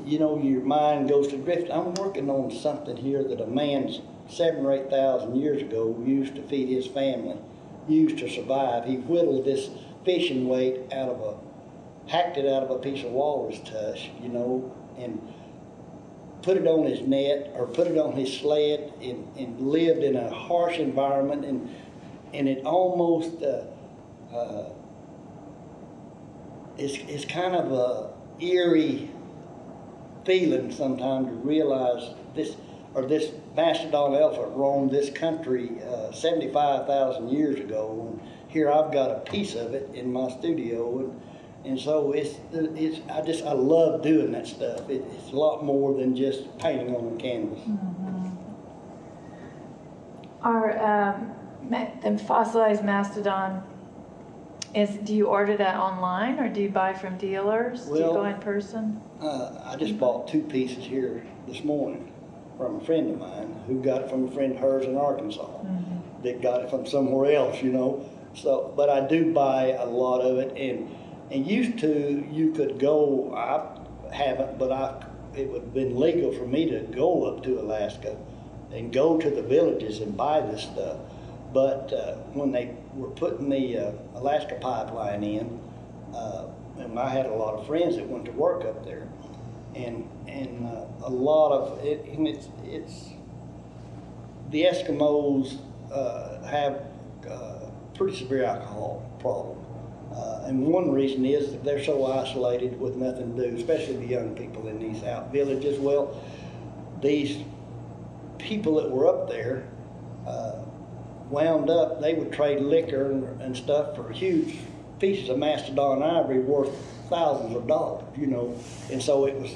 you know, your mind goes to drift. I'm working on something here that a man seven or eight thousand years ago used to feed his family, used to survive. He whittled this fishing weight out of a, hacked it out of a piece of walrus tusk, you know, and put it on his net or put it on his sled and, and lived in a harsh environment and and it almost uh, uh, it's kind of a eerie feeling sometimes to realize this or this mastodon elephant roamed this country uh, 75,000 years ago and here I've got a piece of it in my studio and and so it's it's I just I love doing that stuff. It, it's a lot more than just painting on the canvas. Are um, the fossilized mastodon? Is do you order that online or do you buy from dealers? do you Well- go in person? Uh, I just bought two pieces here this morning from a friend of mine who got it from a friend of hers in Arkansas. That got it from somewhere else, you know. So, but I do buy a lot of it, and and used to you could go. I haven't, but I it would have been legal for me to go up to Alaska and go to the villages and buy this stuff. But uh, when they were putting the uh, Alaska pipeline in, uh, and I had a lot of friends that went to work up there, and and uh, a lot of it, and it's it's the Eskimos uh, have uh, pretty severe alcohol problem, uh, and one reason is that they're so isolated with nothing to do, especially the young people in these out villages. Well, these people that were up there uh, wound up, they would trade liquor and, and stuff for huge pieces of mastodon ivory worth thousands of dollars, you know. And so it was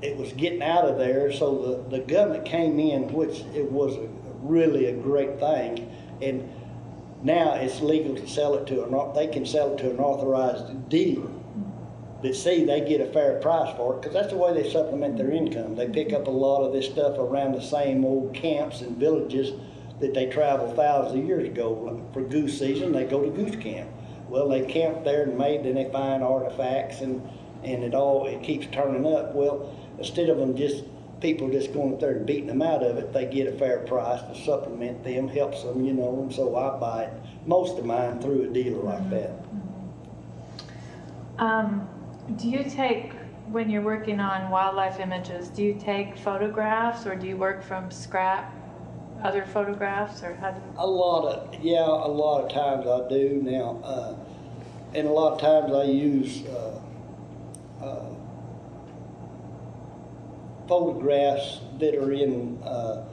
it was getting out of there. So the, the government came in, which it was a, really a great thing, and now it's legal to sell it to an they can sell it to an authorized dealer that see they get a fair price for it because that's the way they supplement their income. They pick up a lot of this stuff around the same old camps and villages that they traveled thousands of years ago. Uh, for goose season, they go to goose camp. Well, they camp there and mate, then they find artifacts and and it all it keeps turning up. Well, instead of them just people just going up there and beating them out of it, they get a fair price to supplement them, helps them, you know. And so I buy it, most of mine through a dealer like that. Um, do you take when you're working on wildlife images? Do you take photographs or do you work from scrap, other photographs, or how do you? A lot of, yeah, a lot of times I do now. Uh, and a lot of times I use uh, photographs that are in uh,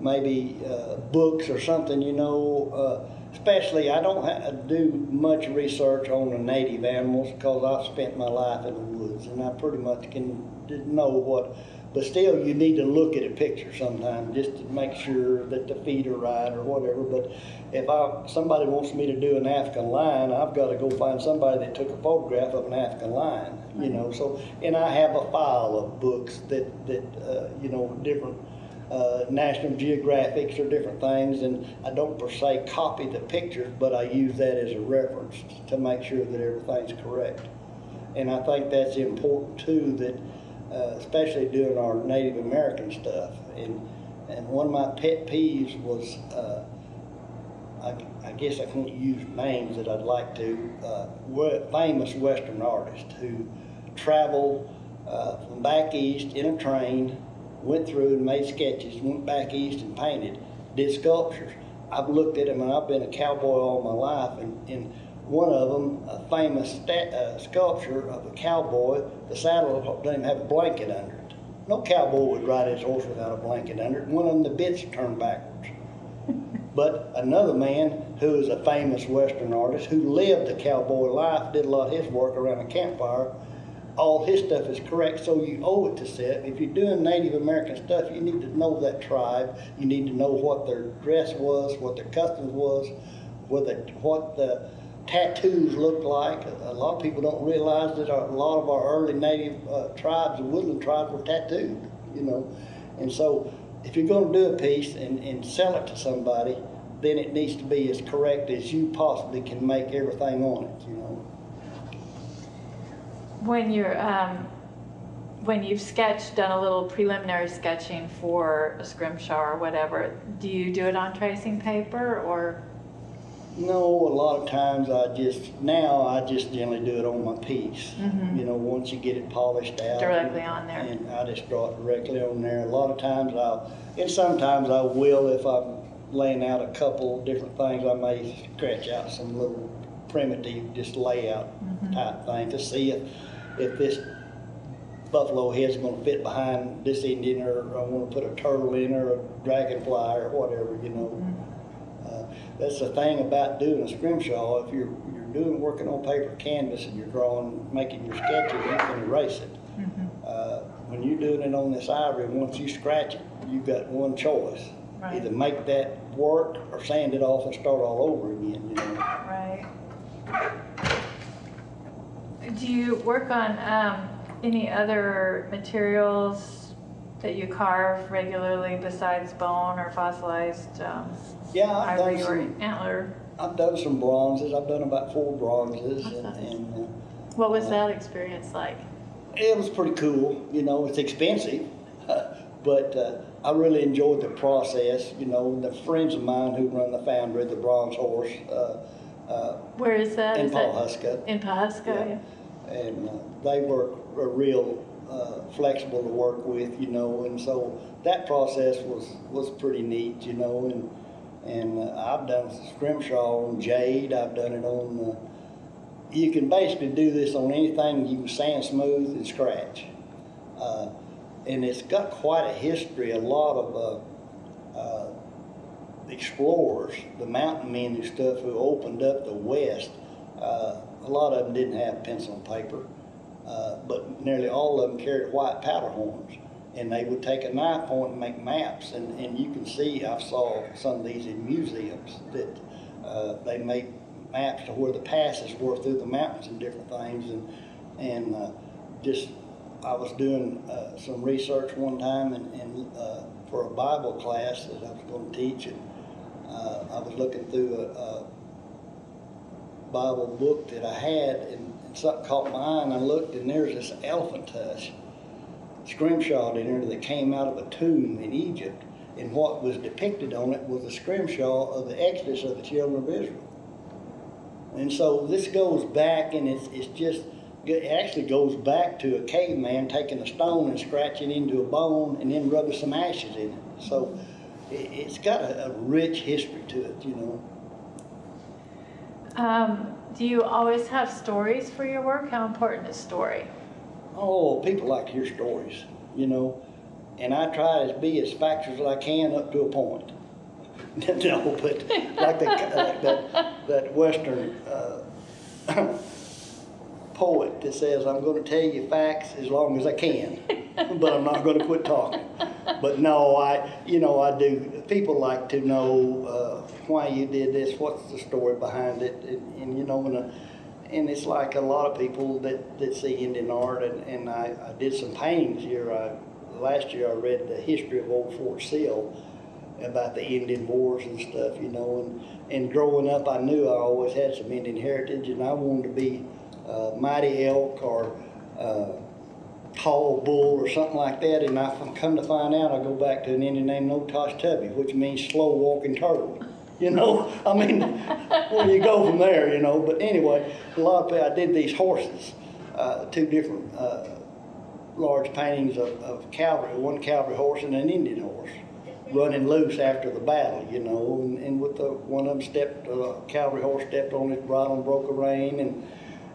maybe uh, books or something, you know. Uh, especially, I don't do much research on the native animals because I've spent my life in the woods and I pretty much can know what. But still, you need to look at a picture sometime just to make sure that the feet are right or whatever. But if I somebody wants me to do an African lion, I've got to go find somebody that took a photograph of an African lion. You know, so and I have a file of books that that uh, you know different uh, National Geographics or different things, and I don't per se copy the pictures, but I use that as a reference to make sure that everything's correct. And I think that's important too, that uh, especially doing our Native American stuff. And and one of my pet peeves was, uh, I, I guess I can't use names that I'd like to, uh, famous Western artists who traveled uh, from back east in a train, went through and made sketches, went back east and painted, did sculptures. I've looked at them and I've been a cowboy all my life, and, and one of them, a famous sta- uh, sculpture of a cowboy, the saddle doesn't even have a blanket under it. No cowboy would ride his horse without a blanket under it. One of them, the bits turned backwards. (laughs) But another man who is a famous Western artist who lived the cowboy life, did a lot of his work around a campfire. All his stuff is correct, so you owe it to Seth. If you're doing Native American stuff, you need to know that tribe. You need to know what their dress was, what their customs was, what the, what the tattoos looked like. A lot of people don't realize that a lot of our early Native uh, tribes, the woodland tribes, were tattooed. You know, and so if you're going to do a piece and, and sell it to somebody, then it needs to be as correct as you possibly can make everything on it, you know. When you're um, when you've sketched, done a little preliminary sketching for a scrimshaw or whatever, do you do it on tracing paper or? No, a lot of times I just, now I just generally do it on my piece. Mhm. You know, once you get it polished out. Directly on there. And I just draw it directly on there. A lot of times I'll, and sometimes I will if I'm laying out a couple different things, I may scratch out some little primitive, just layout Mhm. type thing to see if, if this buffalo head's gonna fit behind this Indian or I wanna put a turtle in or a dragonfly or whatever, you know. Uh, That's the thing about doing a scrimshaw, if you're, you're doing, working on paper canvas and you're drawing, making your sketches, you can erase it. Mhm. Uh, When you're doing it on this ivory, once you scratch it, you've got one choice. Right. Either make that work or sand it off and start all over again, you know. Right. Do you work on um, any other materials that you carve regularly besides bone or fossilized um, Yeah, I've done ivory or some, antler? I've done some bronzes, I've done about four bronzes and, Awesome. and uh, What was that experience like? It was pretty cool, you know, it's expensive, (laughs) but uh, I really enjoyed the process, you know, the friends of mine who run the foundry, the Bronze Horse, uh, uh, Where is that? in Is that- Pawhuska, In Pawhuska, Yeah. and uh, they were are real uh, flexible to work with, you know, and so that process was, was pretty neat, you know, and, and uh, I've done scrimshaw on jade, I've done it on, uh, you can basically do this on anything you can sand smooth and scratch. Uh, and it's got quite a history. A lot of uh, uh, explorers, the mountain men and stuff who opened up the West, uh, a lot of them didn't have pencil and paper, but nearly all of them carried white powder horns. And they would take a knife on point and make maps. And, and you can see, I saw some of these in museums that uh, they made maps to where the passes were through the mountains and different things. And, and uh, just, I was doing uh, some research one time and, and uh, for a Bible class that I was going to teach. And uh, I was looking through a, a Bible book that I had, and, and something caught my eye, and I looked, and there's this elephant tusk scrimshaw in there that came out of a tomb in Egypt, and what was depicted on it was a scrimshaw of the exodus of the children of Israel. And so this goes back, and it's, it's just, it actually goes back to a caveman taking a stone and scratching into a bone and then rubbing some ashes in it. So it, it's got a, a rich history to it, you know. Um, do you always have stories for your work? How important is story? Oh, people like to hear stories, you know, and I try to be as factual as I can up to a point. (laughs) no, but like, the, like that, that Western uh, (coughs) poet that says, I'm going to tell you facts as long as I can, (laughs) but I'm not going to quit talking. But no, I, you know, I do. People like to know uh, why you did this, what's the story behind it, and, and you know, and, uh, and it's like a lot of people that, that see Indian art, and, and I, I did some paintings here. I, last year I read the history of Old Fort Sill about the Indian wars and stuff, you know, and, and growing up I knew I always had some Indian heritage, and I wanted to be uh, Mighty Elk or uh, tall bull or something like that, and I come to find out I go back to an Indian named Notosh Tubby, which means slow walking turtle. You know, I mean, where you go from there, you know. But anyway, a lot of I did these horses, uh, two different uh, large paintings of, of cavalry, one cavalry horse and an Indian horse, running loose after the battle, you know. And, and with the one of them stepped, uh, cavalry horse stepped on his bridle and broke a rein, and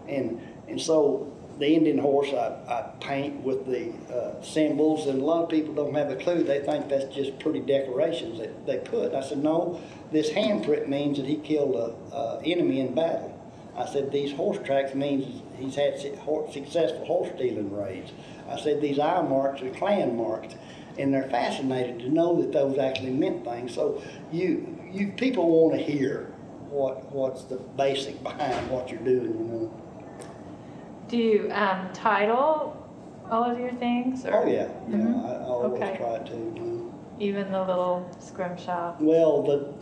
and and so the Indian horse I, I paint with the uh, symbols, and a lot of people don't have a clue. They think that's just pretty decorations that they put. I said, no, this handprint means that he killed a, a enemy in battle. I said, these horse tracks means he's had successful horse stealing raids. I said, these eye marks are clan marks, and they're fascinated to know that those actually meant things. So you, you people want to hear what what's the basic behind what you're doing, you know. Do you um, title all of your things? Or Oh yeah, yeah. Mhm. I, I always Okay. try to. Even the little scrimshaw? Well, the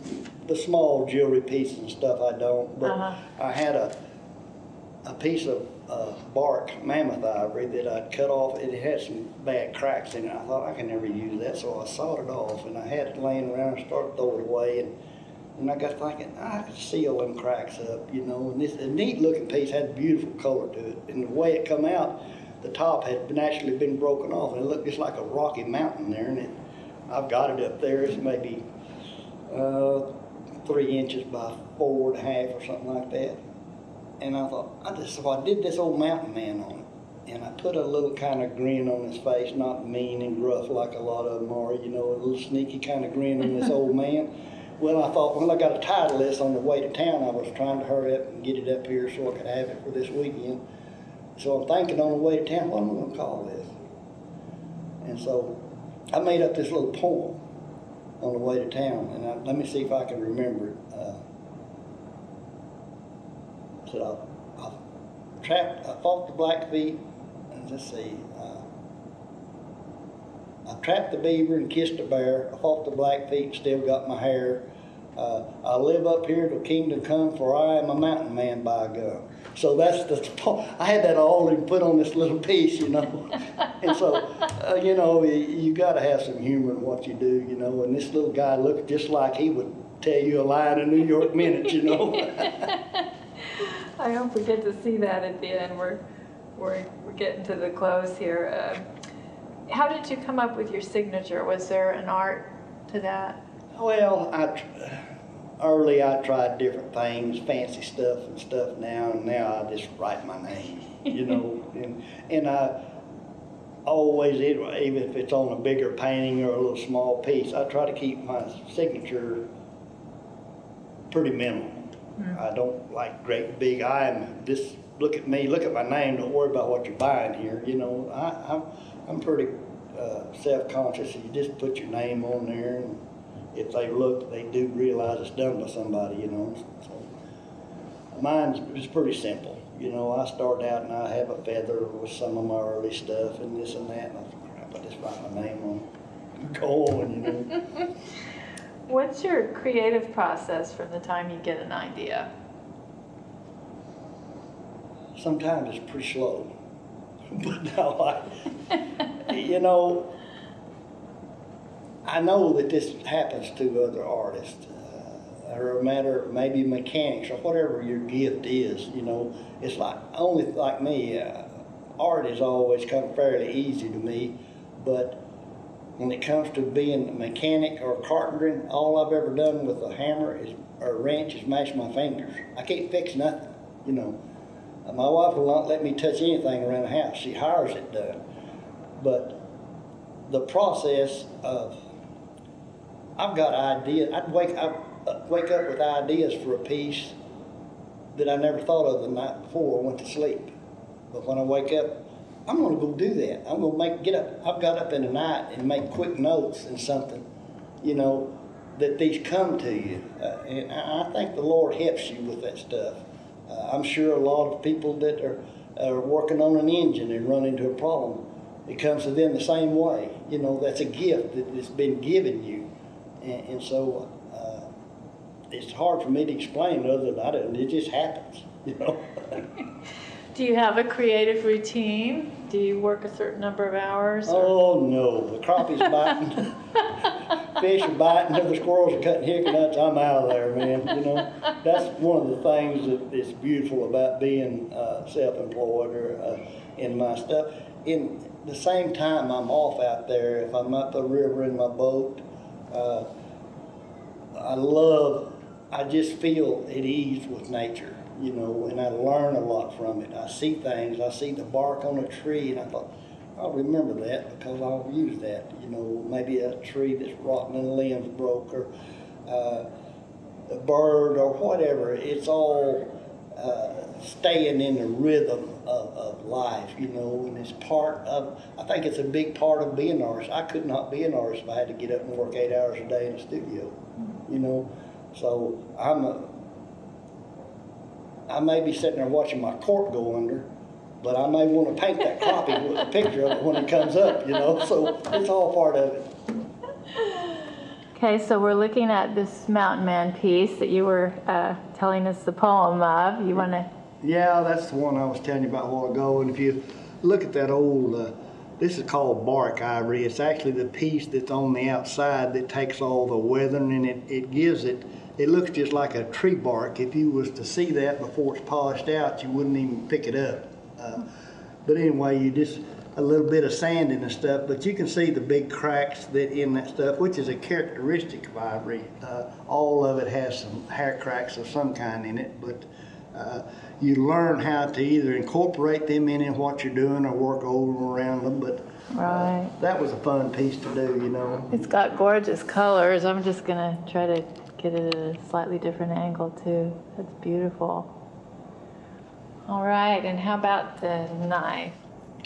the small jewelry pieces and stuff I don't, but Uh-huh. I had a a piece of uh, bark, mammoth ivory, that I'd cut off. It had some bad cracks in it. I thought I can never use that, so I sawed it off, and I had it laying around and started throwing it away. And, and I got thinking, I could seal them cracks up, you know. And this a neat looking piece had beautiful color to it, and the way it come out, the top had been actually been broken off, and it looked just like a rocky mountain there. And it, I've got it up there. It's maybe uh, three inches by four and a half or something like that. And I thought, I just, so I did this old mountain man on it. And I put a little kind of grin on his face, not mean and gruff like a lot of them are, you know, a little sneaky kind of grin on this (laughs) old man. Well, I thought, well, I got a title list on the way to town. I was trying to hurry up and get it up here so I could have it for this weekend. So I'm thinking on the way to town, what am I going to call this? And so I made up this little poem on the way to town, and I, let me see if I can remember it. Uh, said I, I trapped, I fought the Blackfeet, and let's see, uh, I trapped the beaver and kissed the bear. I fought the Blackfeet, still got my hair. Uh, I live up here till kingdom come, for I am a mountain man by gun. So that's the (laughs) I had that all and put on this little (laughs) piece, you know. (laughs) and so, uh, you know, you, you got to have some humor in what you do, you know. And this little guy looked just like he would tell you a line in a New York Minute, you know. I hope we get to see that at the end. We're, we're, we're getting to the close here. Uh, how did you come up with your signature? Was there an art to that? Well, I early I tried different things, fancy stuff and stuff now, and now I just write my name, you know, (laughs) and and I always, even if it's on a bigger painting or a little small piece, I try to keep my signature pretty minimal. I don't like great big. I'm just look at me, look at my name. Don't worry about what you're buying here. You know, I, I'm I'm pretty uh, self-conscious. You just put your name on there, and if they look, they do realize it's done by somebody. You know, so mine's is pretty simple. You know, I start out and I have a feather with some of my early stuff and this and that. And I thought, crap, I just write my name on. it. Go on, you know. (laughs) What's your creative process from the time you get an idea? sometimes it's pretty slow. (laughs) but no, I, you know, I know that this happens to other artists, uh, or a matter maybe mechanics or whatever your gift is. You know, it's like only like me. Uh, art has always come fairly easy to me, but when it comes to being a mechanic or carpentering, all I've ever done with a hammer is or a wrench is mash my fingers. I can't fix nothing. You know. Uh, My wife will not let me touch anything around the house. She hires it done. But the process of I've got ideas. I'd wake up wake up with ideas for a piece that I never thought of the night before I went to sleep. But when I wake up, I'm going to go do that. I'm going to make get up. I've got up in the night and make quick notes and something, you know, that these come to you. Uh, and I think the Lord helps you with that stuff. Uh, I'm sure a lot of people that are, are working on an engine and run into a problem, it comes to them the same way. You know, that's a gift that has been given you. And, and so uh, it's hard for me to explain other than I don't, it just happens, (laughs) you know. (laughs) Do you have a creative routine? Do you work a certain number of hours? or- oh no, the crappie's biting, (laughs) fish are biting, the squirrels are cutting hickory nuts, I'm out of there, man. You know, that's one of the things that is beautiful about being uh, self-employed or uh, in my stuff. In the same time I'm off out there, if I'm up the river in my boat, uh, I love, I just feel at ease with nature, you know, and I learn a lot from it. I see things, I see the bark on a tree, and I thought, I'll remember that because I'll use that, you know, maybe a tree that's rotten and limbs broke, or uh, a bird, or whatever. It's all uh, staying in the rhythm of, of life, you know, and it's part of, I think it's a big part of being an artist. I could not be an artist if I had to get up and work eight hours a day in the studio, you know. So I'm a, I may be sitting there watching my cork go under, but I may want to paint that crappie with a picture of it when it comes up, you know. So it's all part of it. Okay, so we're looking at this mountain man piece that you were uh, telling us the poem of. You want to Yeah, that's the one I was telling you about a while ago. And if you look at that old, uh, this is called bark ivory. It's actually the piece that's on the outside that takes all the weathering and it, it gives it, it looks just like a tree bark. If you was to see that before it's polished out, you wouldn't even pick it up. Uh, but anyway, you just, a little bit of sanding and stuff, but you can see the big cracks that in that stuff, which is a characteristic of ivory. Uh, all of it has some hair cracks of some kind in it, but uh, you learn how to either incorporate them in, in what you're doing or work over them around them. But uh, Right. that was a fun piece to do, you know. It's got gorgeous colors. I'm just gonna try to get it at a slightly different angle too. That's beautiful. All right, and how about the knife?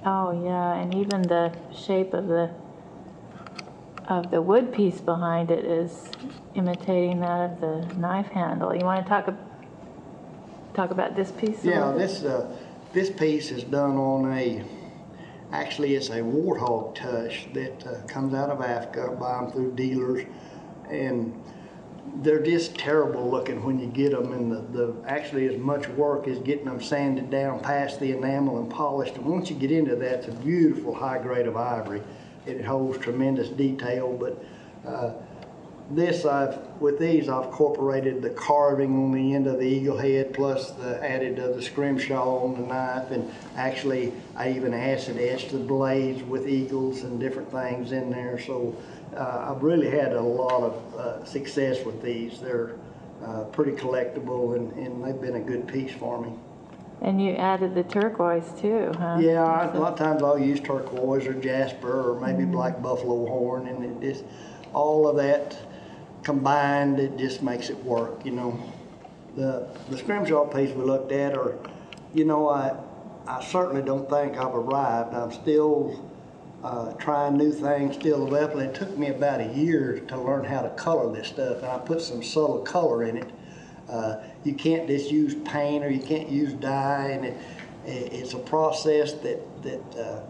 Oh yeah, and even the shape of the of the wood piece behind it is imitating that of the knife handle. You want to talk ab- talk about this piece? a Yeah, little bit? this uh, this piece is done on a. Actually, it's a warthog tusk that uh, comes out of Africa. Buy them through dealers, and they're just terrible looking when you get them. And the, the actually as much work as getting them sanded down past the enamel and polished. And once you get into that, it's a beautiful high grade of ivory. It holds tremendous detail, but. Uh, this I've with these I've incorporated the carving on the end of the eagle head plus the added of the scrimshaw on the knife and actually I even acid etched the blades with eagles and different things in there so uh, I've really had a lot of uh, success with these they're uh, pretty collectible and, and they've been a good piece for me. And you added the turquoise too, huh? Yeah, I, a lot of times I'll use turquoise or jasper or maybe black buffalo horn, and it just all of that combined, it just makes it work. You know, the the scrimshaw piece we looked at, or you know, I I certainly don't think I've arrived. I'm still uh, trying new things, still developing. It took me about a year to learn how to color this stuff, and I put some subtle color in it. Uh, you can't just use paint or you can't use dye, and it, it, it's a process that that uh,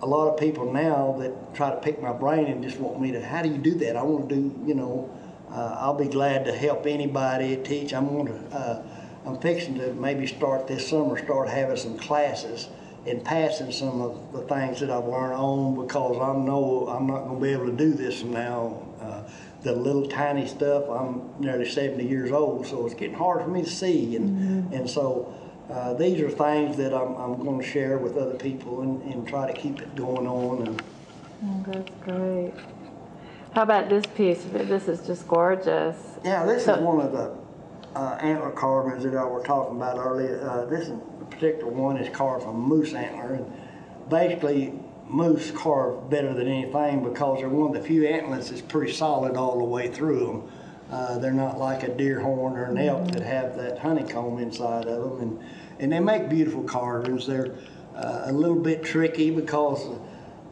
a lot of people now that try to pick my brain and just want me to. How do you do that? I want to do. You know, uh, I'll be glad to help anybody teach. I'm going to. Uh, I'm fixing to maybe start this summer. Start having some classes and passing some of the things that I've learned on because I know I'm not going to be able to do this from now. Uh, the little tiny stuff. I'm nearly 70 years old, so it's getting hard for me to see, and and so. Uh, these are things that I'm, I'm going to share with other people and, and try to keep it going on. And Oh, that's great. How about this piece? This is just gorgeous. yeah, this So- is one of the uh, antler carvings that I were talking about earlier. Uh, this particular one is carved from moose antler, and basically moose carve better than anything because they're one of the few antlers that's pretty solid all the way through them. Uh, they're not like a deer horn or an elk that have that honeycomb inside of them, and and they make beautiful carvings. They're uh, a little bit tricky because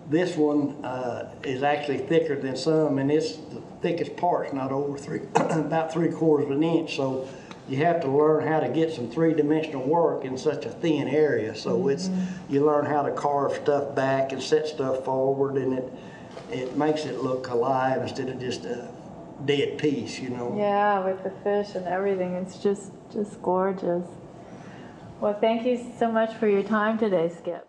this one uh, is actually thicker than some, and it's the thickest part's not over three, (clears throat) about three quarters of an inch. So you have to learn how to get some three-dimensional work in such a thin area. So mm-hmm. it's you learn how to carve stuff back and set stuff forward, and it it makes it look alive instead of just a dead piece, you know. Yeah, with the fish and everything. It's just just gorgeous. Well, thank you so much for your time today, Skip.